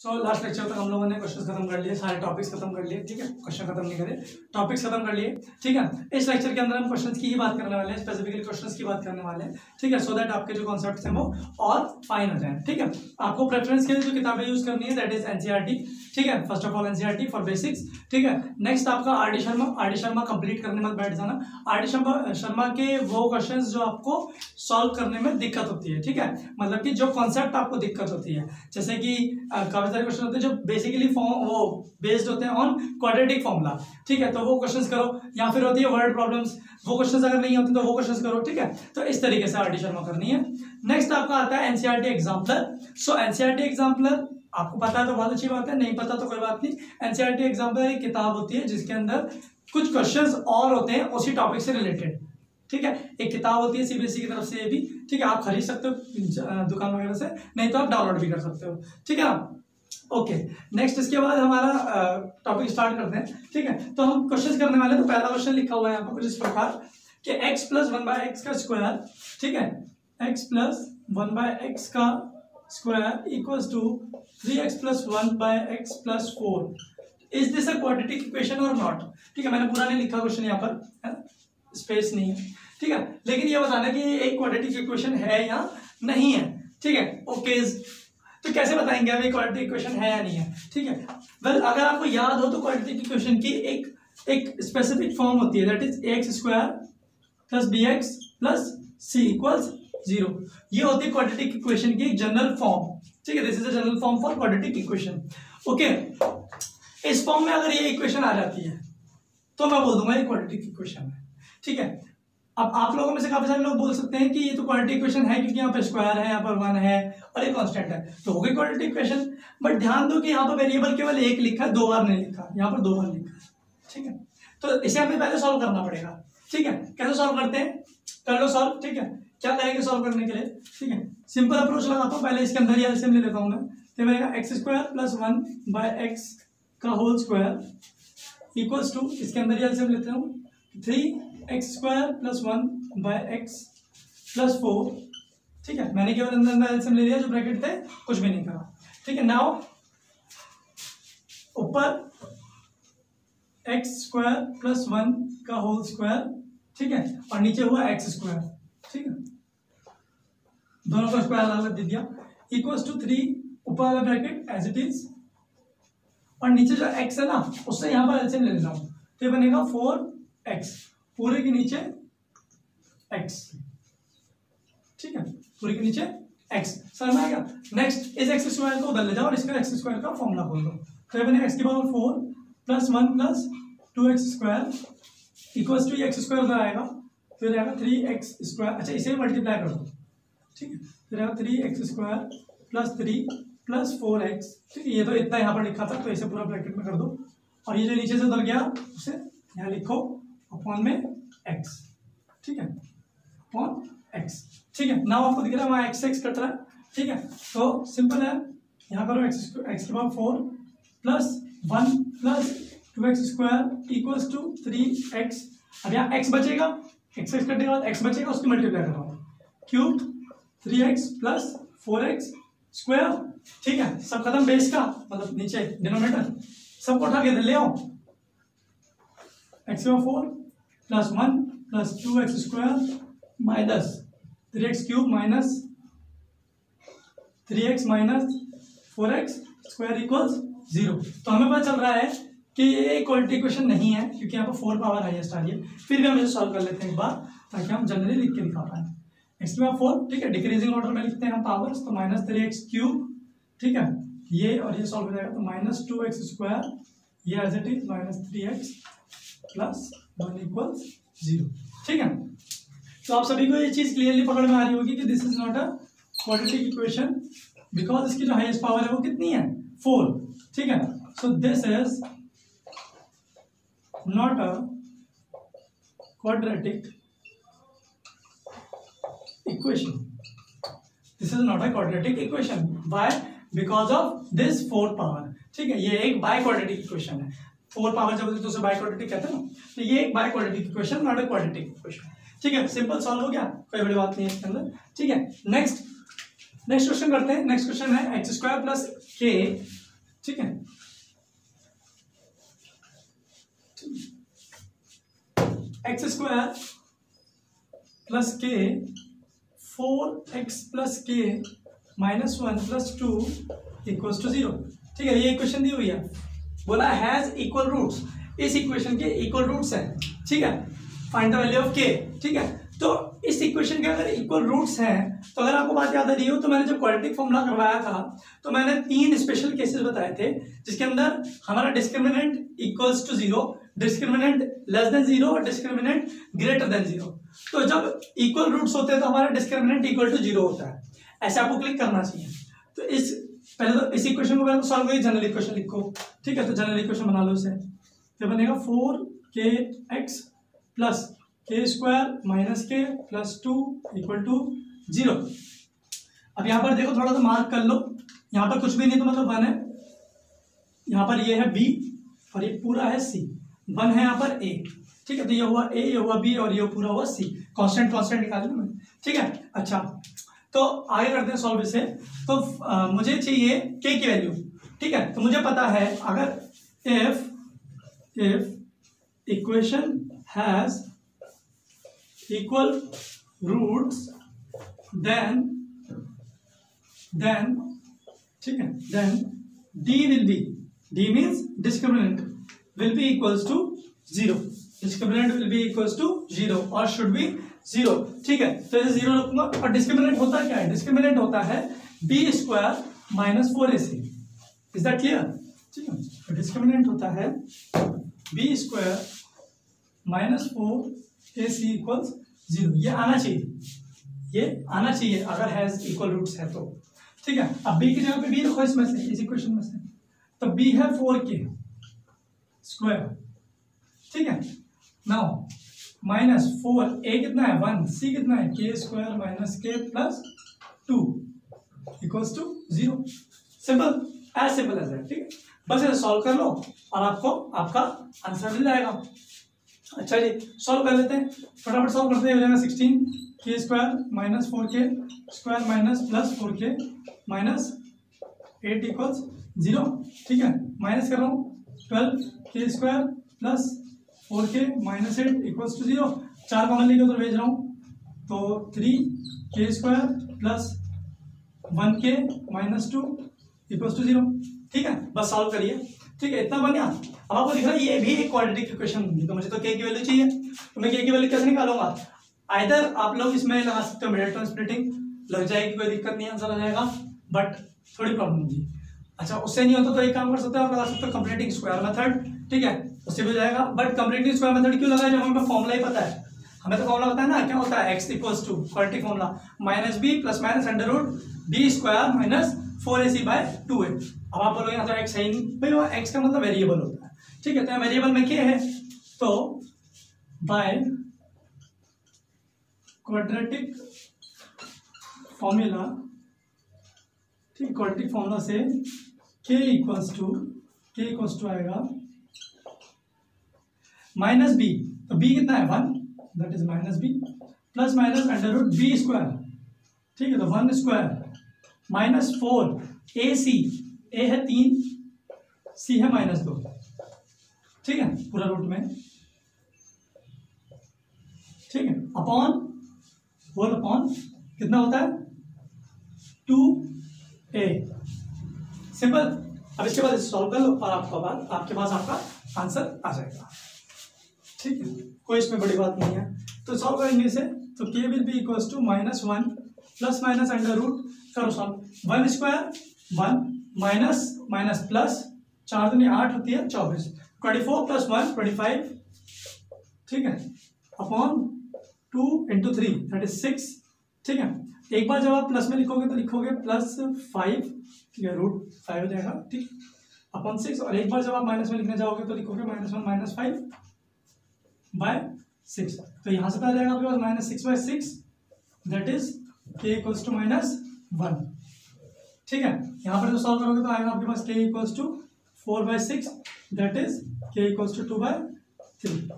So last lecture तक हम लोगों ने क्वेश्चन खत्म कर लिए, सारे टॉपिक्स खत्म कर लिए, ठीक है? क्वेश्चन खत्म नहीं करे टॉपिक्स खत्म कर लिए, ठीक है? इस लेक्चर के अंदर हम क्वेश्चन की ही बात करने वाले हैं स्पेसिफिकली क्वेश्चन की बात करने वाले हैं, ठीक है? सो दैट आपके जो कॉन्सेप्ट हैं वो और फाइन हो जाए, ठीक है? आपको प्रेफरेंस के लिए जो किताबें यूज़ करनी है दैट इज़ एनसीआरटी ठीक है? First of all NCERT for basics ठीक है? नेक्स्ट आपका R D Sharma R D Sharma complete करने में बैठ जाना। आर डी शर्मा शर्मा के वो क्वेश्चन जो आपको सॉल्व करने में दिक्कत होती है, ठीक है? मतलब कि जो कॉन्सेप्ट आपको दिक्कत होती है, जैसे कि काफ़ी सारे क्वेश्चन होते हैं जो बेसिकली फॉर्म वो बेस्ड होते हैं ऑन क्वाड्रेटिक फॉर्मूला ठीक है तो वो क्वेश्चंस करो. या फिर होती है वर्ड प्रॉब्लम्स वो क्वेश्चंस अगर नहीं होते तो वो क्वेश्चंस करो, ठीक है? तो इस तरीके से आर शर्मा करनी है. नेक्स्ट आपका आता है NCERT exemplar so NCERT exemplar आपको पता है तो बहुत अच्छी बात है. नहीं पता तो कोई बात नहीं. एनसीआरटी एग्जाम्पलर एक किताब होती है जिसके अंदर कुछ क्वेश्चंस और होते हैं उसी टॉपिक से रिलेटेड ठीक है? एक किताब होती है सीबीएसई की तरफ़ से ये भी. ठीक है, आप खरीद सकते हो दुकान वगैरह से. नहीं तो आप डाउनलोड भी कर सकते हो. ठीक है? ना ओके नेक्स्ट इसके बाद हमारा टॉपिक स्टार्ट करते हैं। ठीक है तो हम क्वेश्चन करने वाले तो पहला क्वेश्चन लिखा हुआ है यहाँ पर कुछ इस प्रकार कि x plus one by x का स्क्वायर ठीक है? x plus one by x का square equals to three x plus one by x plus four is this a quadratic equation और नॉट ठीक है, मैंने पूरा नहीं लिखा क्वेश्चन यहाँ पर स्पेस नहीं है। ठीक है, लेकिन ये बताना कि एक क्वाड्रेटिक इक्वेशन है या नहीं है। ठीक है ओके तो कैसे बताएँगे अभी क्वाड्रेटिक इक्वेशन है या नहीं है? ठीक है? वेल अगर आपको याद हो तो क्वाड्रेटिक इक्वेशन की एक एक स्पेसिफिक फॉर्म होती है। That is x square plus b x plus c equals zero ये होती है क्वाड्रेटिक इक्वेशन की एक जनरल फॉर्म ठीक है? This is a general form for quadratic equation okay इस फॉर्म में अगर ये इक्वेशन आ जाती है तो मैं बोल दूँगा ये क्वाड्रेटिक इक्वेशन है। ठीक है? अब आप लोगों में से काफ़ी सारे लोग बोल सकते हैं कि ये तो क्वालिटी इक्वेशन है, क्योंकि यहाँ पर स्क्वायर है, यहाँ पर वन है, और एक कांस्टेंट है। तो हो गई क्वाड्रेटिक इक्वेशन बट ध्यान दो कि यहाँ पर वेरिएबल केवल एक लिखा है दो बार नहीं लिखा, यहाँ पर दो बार लिखा। है ठीक है? तो इसे हमें पहले सॉल्व करना पड़ेगा। ठीक है? कैसे सॉल्व करते हैं? कर लो सॉल्व ठीक है? क्या करेंगे सॉल्व करने के लिए? ठीक है? सिंपल अप्रोच लगाता हूँ, पहले इसके अंदर एल्सियम ले लेता हूँ मैं। तो बनेगा x square plus one by x का होल स्क्वायर इक्वल्स टू इसके अंदर एल्सियम लेते हूँ three x square plus one by x plus four ठीक है? मैंने केवल अंदर अंदर एल्सियम ले लिया, जो ब्रैकेट थे, कुछ भी नहीं करा। ठीक है नाउ ऊपर एक्स स्क्वायर प्लस वन का होल स्क्वायर ठीक है? और नीचे हुआ एक्स स्क्वायर ठीक है? दोनों का स्क्वायर अलग अलग दे दिया। इक्वल्स टू थ्री ऊपर वाला ब्रैकेट एज इट इज़ और नीचे जो एक्स है ना, उससे यहाँ पर एल्सियम ले लेता हूँ। तो बनेगा फोर एक्स पूरे के नीचे एक्स ठीक है? पूरे के नीचे एक्स समझ में आएगा नेक्स्ट इस एक्स स्क्वायर को उधर ले जाओ और इसका एक्स स्क्वायर का फॉर्मूला खोल दो। तो ये एक्स की power four plus one plus two x square equals to x square उधर आएगा। फिर आएगा थ्री एक्स स्क्वायर अच्छा इसे मल्टीप्लाई कर दो। ठीक है? फिर आएगा three x square plus three plus four x ठीक है, ये तो इतना यहाँ पर लिखा था तो इसे पूरा ब्रैकेट में कर दो। और ये जो नीचे से उधर गया, उसे यहाँ लिखो। अपॉन में एक्स ठीक है? अपॉन एक्स ठीक है? नाउ आपको दिख रहा है, वहाँ एक्स एक्स कट रहा है, ठीक है? तो सिंपल है, यहाँ करो x x power four plus one plus two x square equals to three x अब यहाँ एक्स बचेगा एक्स एक्स कटने के बाद एक्स बचेगा, उसकी मल्टीप्लाई कर रहा हूँ cube three x plus four x square ठीक है? सब खत्म बेस का मतलब नीचे डिनोमिनेटर सबको उठा के ले आओ। X four plus one plus two x square minus three x cube minus three x minus four x square equals zero तो हमें पता चल रहा है कि ये क्वालिटी इक्वेशन नहीं है, क्योंकि यहाँ पर फोर पावर हाइएस्ट आ रही है फिर भी हम इसे सॉल्व कर लेते हैं एक बार, ताकि हम जनरली लिख के दिखा पाए। एक्स की फोर ठीक है? डिक्रीजिंग ऑर्डर में लिखते हैं हम पावर्स तो माइनस थ्री एक्स क्यूब ठीक है? ये और ये सॉल्व हो जाएगा तो माइनस टू एक्स स्क्वायर ये as it is minus three x plus one equals zero ठीक है तो आप सभी को ये चीज़ क्लियरली पकड़ में आ रही होगी कि this is not a quadratic equation because इसकी जो हाईएस्ट पावर है वो कितनी है फोर ठीक है so this is not a quadratic equation. This is not a quadratic equation. Why? Because of this four power. ठीक है ये एक बाय क्वाड्रेटिक इक्वेशन है फोर पावर जब तो उसे बाय क्वाड्रेटिक कहते हैं ना? तो ये एक biquadratic equation not a quadratic equation ठीक है? सिंपल सॉल्व हो गया? कोई बड़ी बात नहीं है इसके अंदर। ठीक है? नेक्स्ट नेक्स्ट क्वेश्चन करते हैं। नेक्स्ट क्वेश्चन है एक्स स्क्वायर प्लस के ठीक है? X square plus k four x plus k minus one plus two equals to zero ठीक है? ये इक्वेशन दी हुई है। बोला हैज़ इक्वल रूट्स इस इक्वेशन के इक्वल रूट्स हैं। ठीक है? फाइंड द वैल्यू ऑफ़ के ठीक है? तो इस इक्वेशन के अगर इक्वल रूट्स हैं तो अगर आपको बात याद आ रही हो तो मैंने जब क्वाड्रेटिक फॉर्मूला करवाया था तो मैंने तीन स्पेशल केसेस बताए थे, जिसके अंदर हमारा discriminant equals to zero discriminant less than zero और डिस्क्रिमिनेंट ग्रेटर देन ज़ीरो तो जब इक्वल रूट्स होते हैं तो हमारा डिस्क्रिमिनेंट इक्वल टू ज़ीरो होता है। ऐसे आपको क्लिक करना चाहिए। तो इस पहले तो इस इक्वेशन को पहले तो सॉल्व करिए जनरल इक्वेशन लिखो। ठीक है तो जनरल इक्वेशन बना लो इसे। तो बनेगा four k x plus k square minus k plus two equal to zero अब यहाँ पर देखो, थोड़ा सा मार्क कर लो। यहाँ पर कुछ भी नहीं तो मतलब वन है। यहाँ पर ये है बी और ये पूरा है सी वन है यहाँ पर ए ठीक है तो ये हुआ ए ये हुआ बी और ये पूरा हुआ सी कांस्टेंट कांस्टेंट निकाल लो। ठीक है? अच्छा। तो आगे करते हैं सॉल्व इसे। तो आ, मुझे चाहिए के की वैल्यू ठीक है? तो मुझे पता है अगर if if equation has equal roots then then ठीक है? Then D will be D means discriminant will be equals to zero discriminant will be equals to zero और शुड बी ज़ीरो ठीक है? तो इसे ज़ीरो रखूँगा। और डिस्क्रिमिनेंट होता क्या है? डिस्क्रिमिनेंट होता है b square minus four a c. Is that clear ठीक है? डिस्क्रिमिनेंट होता है b square minus four a c equals zero ये आना चाहिए। ये आना चाहिए। अगर हैज़ इक्वल रूट्स है तो। ठीक है? अब बी की जगह पे बी रखो इसमें से, इस इक्वेशन में से। तो बी है फोर के स्क्वायर ठीक है? नाउ माइनस फोर ए कितना है? वन सी कितना है? K square minus k plus two equals to zero simple as simple as that ठीक है? बस इसे सॉल्व कर लो और आपको आपका आंसर मिल जाएगा। अच्छा जी सॉल्व कर लेते हैं। फटाफट सॉल्व करते हैं। हो जाएगा sixteen k square minus four k square minus plus four k minus eight equals zero ठीक है? माइनस कर रहा हूँ। Twelve k square plus four k minus eight equals to zero चार कॉमन लेके उधर भेज रहा हूँ। तो three k square plus one k minus two equals to zero ठीक है? बस सॉल्व करिए। ठीक है, इतना बन गया अब आपको दिख रहा है, ये भी एक क्वाड्रेटिक इक्वेशन होगी तो मुझे तो के की वैल्यू चाहिए। तो मैं के की वैल्यू कैसे निकालूँगा? आइदर आप लोग इसमें लगा सकते हो मिडिल स्प्लिटिंग लग जाएगी, कोई दिक्कत नहीं आंसर आ जाएगा। बट थोड़ी प्रॉब्लम होगी। अच्छा उससे नहीं होता तो एक काम कर सकते हो, आप लगा सकते हो कंप्लीटिंग स्क्वायर मेथड ठीक है? उससे भी हो जाएगा। बट कंप्लीटिंग स्क्वायर मेथड क्यों लगाए जब हमें फॉर्मुला ही पता है। हमें तो फॉर्मुला पता है ना, क्या होता है? X equals to quality formula minus b plus minus under root b square minus four a c by two a अब आप बोलोगे तो एक्स है ही नहीं। भाई, वो एक्स का मतलब वेरिएबल होता है। ठीक है तो वेरिएबल में क्या है? तो बाय क्वाड्रेटिक फॉर्मूला ठीक क्वाड्रेटिक फॉर्मूला से k equals to k equals to आएगा। माइनस बी तो बी कितना है? One that is minus b plus minus under root b square ठीक है? तो one square minus four, a c, a है तीन, सी है माइनस दो, ठीक है? पूरा रूट में, ठीक है? अपॉन होल अपॉन कितना होता है? टू ए सिंपल अब इसके बाद सॉल्व कर लो और आपका बाद आपके पास आपका आंसर आ जाएगा। ठीक है, कोई इसमें बड़ी बात नहीं है। तो सॉल्व करेंगे इसे। तो k will be equals to minus one plus minus under root करो solve one square one minus minus plus चार दुनी आठ होती है, चौबीस। Twenty four plus one twenty five ठीक है upon two into three is six ठीक है। एक बार जब आप प्लस में लिखोगे तो लिखोगे प्लस फाइव ठीक है रूट फाइव हो जाएगा, ठीक। अपॉन सिक्स और एक बार जब आप माइनस में लिखने जाओगे तो लिखोगे minus one minus five by six तो यहाँ से क्या जाएगा आपके पास minus six by six that is k equals to minus one ठीक है? यहाँ पर जो सॉल्व करोगे तो आएगा आपके पास k equals to four by six that is k equals to two by three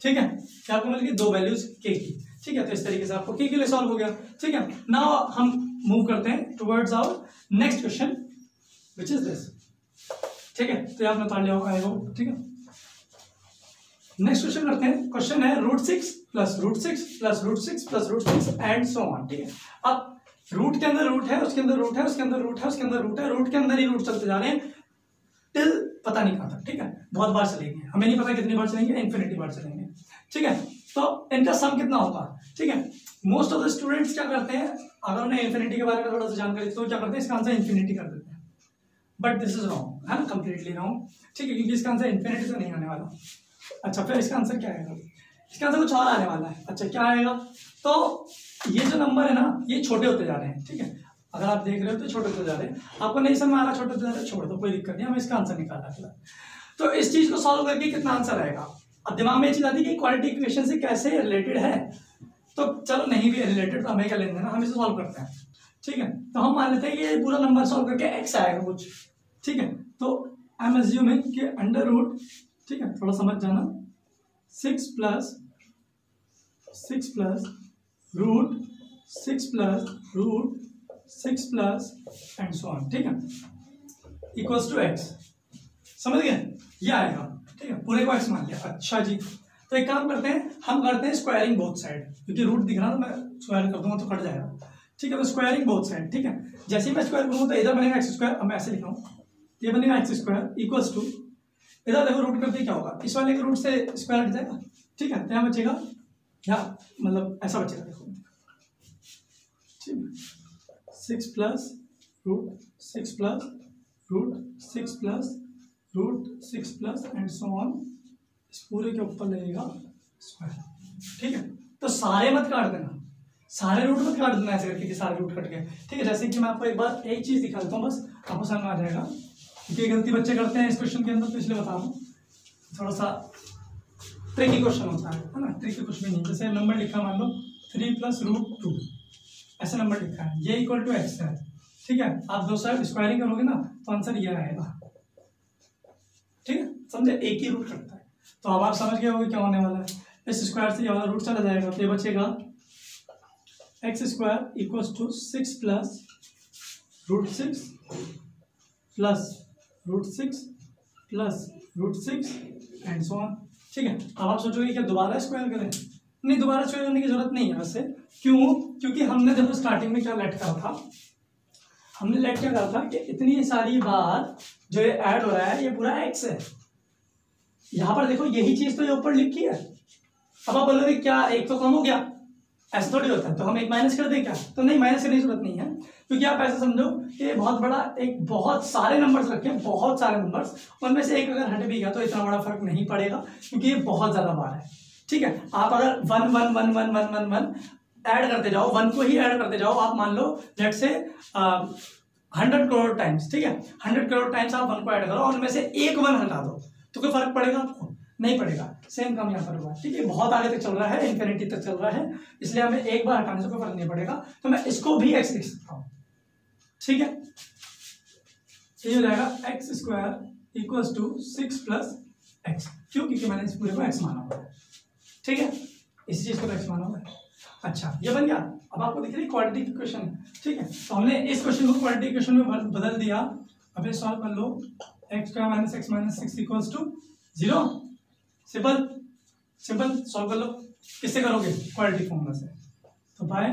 ठीक है? क्या आपको मिल? गई दो वैल्यूज़ के की। ठीक है? तो इस तरीके से आपको के के लिए सॉल्व हो गया। ठीक है? नाउ हम मूव करते हैं towards our next question which is this ठीक है? तो आपने पढ़ लिया होगा आई होप ठीक है? नेक्स्ट क्वेश्चन करते हैं। क्वेश्चन है root six plus root six plus root six plus root six and so on ठीक है? अब रूट के अंदर रूट है, उसके अंदर रूट है, उसके अंदर रूट है, उसके अंदर रूट है रूट के अंदर ही रूट चलते जा रहे हैं। टिल पता नहीं कहाँ तक, ठीक है? बहुत बार चलेंगे। हमें नहीं पता कितनी बार चलेंगे इन्फिनिटी बार चलेंगे। ठीक है? तो इनका सम कितना होगा? ठीक है? मोस्ट ऑफ़ द स्टूडेंट्स क्या करते हैं? अगर उन्हें इन्फिनिटी के बारे में थोड़ा सा जानकारी तो क्या करते हैं? इसका आंसर इन्फिनिटी कर देते हैं। बट दिस इज़ रॉन्ग है ना? कंप्लीटली रॉन्ग ठीक है? क्योंकि इसका आंसर इन्फिनिटी तो नहीं आने वाला। अच्छा फिर इसका आंसर क्या आएगा? इसका आंसर कुछ और आने वाला है। अच्छा क्या आएगा? तो ये जो नंबर है ना, ये छोटे होते जा रहे हैं, ठीक है? अगर आप देख रहे हो तो छोटे होते जा रहे हैं। आपको नहीं समझ आ रहा छोटे होते जा रहे हैं, छोड़ दो, कोई दिक्कत नहीं, हमें इसका आंसर निकालना फ़िलहाल तो इस चीज़ को सॉल्व करके कितना आंसर आएगा? अब दिमाग में ये चीज़ आती है कि क्वालिटी इक्वेशन से कैसे रिलेटेड है। तो चलो, नहीं भी रिलेटेड तो हमें क्या है ना, हम इसे सॉल्व करते हैं, ठीक है? तो हम मान लेते हैं ये पूरा नंबर सॉल्व करके एक्स आएगा कुछ, ठीक है? तो आई एम एज्यूमिंग कि अंडर रूट ठीक है, थोड़ा समझ जाना। Six plus six plus root six plus root six plus and so on ठीक है? इक्वल्स टू एक्स समझ गए? ये आएगा, ठीक है? पूरे को एक्स मान लिया। अच्छा जी। तो एक काम करते हैं, हम करते हैं स्क्वायरिंग बोथ साइड क्योंकि रूट दिख रहा तो मैं स्क्वायर कर दूँगा तो कट जाएगा। ठीक है तो स्क्वायरिंग बोथ साइड ठीक है? जैसे ही मैं स्क्वायर करूँगा तो इधर बनेगा एक्स स्क्वायर अब मैं ऐसे लिख रहा हूँ। ये बनेगा एक्स स्क्वायर इक्वल्स टू इधर देखो रूट करते क्या होगा? इस वाले के रूट से स्क्वायर हट जाएगा। ठीक है? यहाँ बचेगा। या मतलब ऐसा बचेगा, देखो। ठीक six plus root six plus root six plus root six plus and so on इस पूरे के ऊपर लगेगा स्क्वायर ठीक है? तो सारे मत काट देना। सारे रूट मत काट देना ऐसे करके कि सारे रूट कट गए। ठीक है? जैसे कि मैं आपको एक बार एक चीज़ दिखा देता हूँ बस, आपको समझ आ जाएगा। क्योंकि गलती बच्चे करते हैं इस क्वेश्चन के अंदर तो इसलिए बता हूँ थोड़ा सा ट्रिकी क्वेश्चन होता है है ना? ट्रिकी कुछ भी नहीं। जैसे नंबर लिखा, मान लो थ्री प्लस रूट टू ऐसा नंबर लिखा है। ये इक्वल टू एक्स है। ठीक है? आप दो साइड स्क्वायरिंग करोगे ना तो आंसर ये आएगा। ठीक है? समझे? एक ही रूट कटता है। तो अब आप समझ गए होगे क्या होने वाला है। इस स्क्वायर से ये रूट चला जाएगा। तो ये बचेगा। X square equals to six plus root six plus root six plus root six and so on ठीक है? अब आप सोचोगे क्या दोबारा स्क्वायर करें? नहीं, दोबारा स्क्वायर करने की ज़रूरत नहीं है वैसे। क्यों? क्योंकि हमने देखो स्टार्टिंग में क्या लेट करा था? हमने लेट क्या करा था कि इतनी सारी बार जो ये ऐड हो रहा है, ये पूरा एक्स है। यहाँ पर देखो, यही चीज़ तो ये ऊपर लिखी है। अब आप बोलोगे, क्या? एक तो कम हो गया। ऐसा थोड़ी होता है। तो हम एक माइनस कर दें क्या? तो नहीं माइनस करने की ज़रूरत नहीं है। क्योंकि आप ऐसा समझो कि बहुत बड़ा, एक बहुत सारे नंबर्स रखे हैं, बहुत सारे नंबर्स उनमें से एक अगर हट भी गया तो इतना बड़ा फ़र्क नहीं पड़ेगा, क्योंकि ये बहुत ज़्यादा बार है। ठीक है? आप अगर one one one one one one one add करते जाओ वन को ही ऐड करते जाओ, आप मान लो जेट से हंड्रेड करोड़ टाइम्स ठीक है? हंड्रेड करोड़ टाइम्स आप वन को ऐड करो उनमें से एक वन हटा दो तो कोई फ़र्क पड़ेगा आपको? नहीं पड़ेगा। सेम काम यहाँ पर हुआ ठीक है, बहुत आगे तक चल रहा है इन्फिनिटी तक चल रहा है, इसलिए हमें एक बार हटाने से कोई फ़र्क नहीं पड़ेगा। तो मैं इसको भी एक्स लिख सकता हूँ। ठीक है? ये हो जाएगा x square equals to six plus x क्यों? क्योंकि मैंने इस पूरे को एक्स माना हुआ है। ठीक है? इसी चीज़ को एक्स माना हुआ है। अच्छा ये बन गया। अब आपको दिख रही क्वालिटी क्वेश्चन ठीक है? तो हमने इस क्वेश्चन को क्वालिटी क्वेश्चन में बदल दिया। अब सॉल्व कर लो। X square minus x minus six equals to zero simple simple solve कर लो. किससे करोगे? क्वाड्रेटिक फॉर्मूला से. तो बाय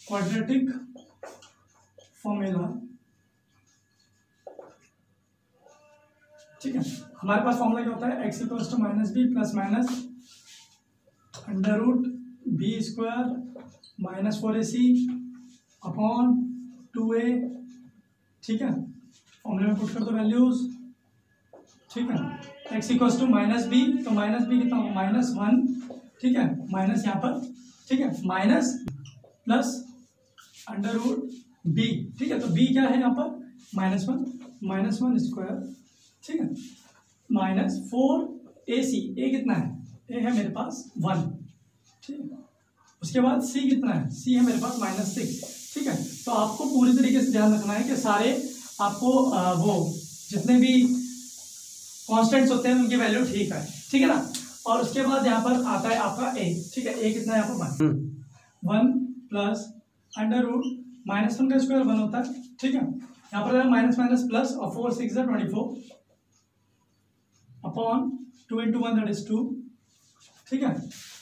क्वाड्रेटिक फॉर्मूला ठीक है? हमारे पास फॉर्मूला क्या होता है? X equals to minus b plus minus under root b square minus four a c upon two a ठीक है? फॉर्मूले में पुट कर दो वैल्यूज़ ठीक है? X equals to minus b तो माइनस बी कितना माइनस वन ठीक है? माइनस यहाँ पर ठीक है? Minus plus under root b ठीक है? तो बी क्या है यहाँ पर? Minus one minus one square ठीक है? माइनस फोर ए सी ए कितना है? ए है मेरे पास वन ठीक है? उसके बाद सी कितना है? सी है मेरे पास माइनस सिक्स ठीक है? तो आपको पूरी तरीके से ध्यान रखना है कि सारे आपको आ, वो जितने भी कॉन्स्टेंट्स होते हैं उनकी वैल्यू ठीक है। ठीक है ना? और उसके बाद यहाँ पर आता है आपका ए ठीक है? ए कितना है यहाँ पर? One one plus under root minus one का स्क्वायर वन होता है। ठीक है? यहाँ पर माइनस माइनस प्लस और four six twenty four upon two into one that is two ठीक है?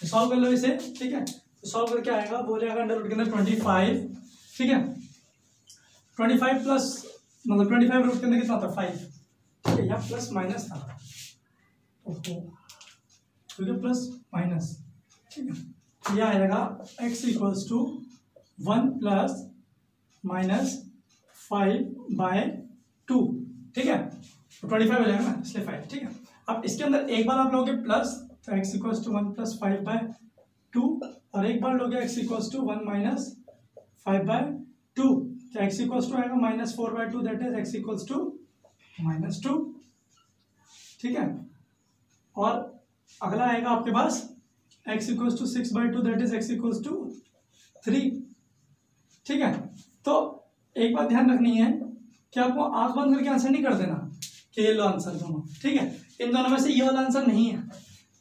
सॉल्व कर लो इसे। ठीक है? तो सॉल्व करके आएगा वो जाएगा अंडर रूट के अंदर ट्वेंटी फाइव ठीक है? ट्वेंटी फाइव प्लस मतलब ट्वेंटी फाइव रूट के अंदर कितना फाइव ठीक है यहाँ प्लस माइनस था। ठीक है प्लस माइनस ठीक है? यह आएगा X equals to one plus minus five by two ठीक है? तो ट्वेंटी फाइव हो जाएगा ना, इसलिए फाइव ठीक है? अब इसके अंदर एक बार आप लोगे प्लस तो X equals to one plus five by two और एक बार लोगे X equals to one minus five by two तो एक्स इक्वल्स टू आएगा minus four by two that is X equals to minus two ठीक है? और अगला आएगा आपके पास X equals to six by two that is X equals to three ठीक है? तो एक बात ध्यान रखनी है कि आपको आँख बंद करके आंसर नहीं कर देना, कि ये लो आंसर दोनों। ठीक है? इन दोनों में से ये वाला आंसर नहीं है।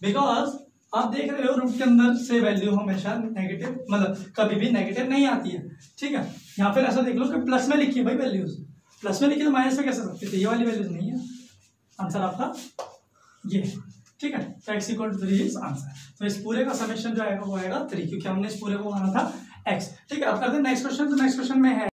बिकॉज़ आप देख रहे हो रूट के अंदर से वैल्यू हमेशा नेगेटिव मतलब कभी भी नेगेटिव नहीं आती है। ठीक है? यहाँ फिर ऐसा देख लो कि प्लस में लिखी है भाई वैल्यूज़ प्लस में लिखी तो माइनस में कैसे सकती थी? ये वाली वैल्यूज़ नहीं आंसर आपका ये ठीक है? तो X equal to three is answer तो इस पूरे का समेशन जो आएगा वो आएगा थ्री क्योंकि हमने इस पूरे को माना था एक्स ठीक है, अब करते हैं नेक्स्ट क्वेश्चन तो नेक्स्ट क्वेश्चन में है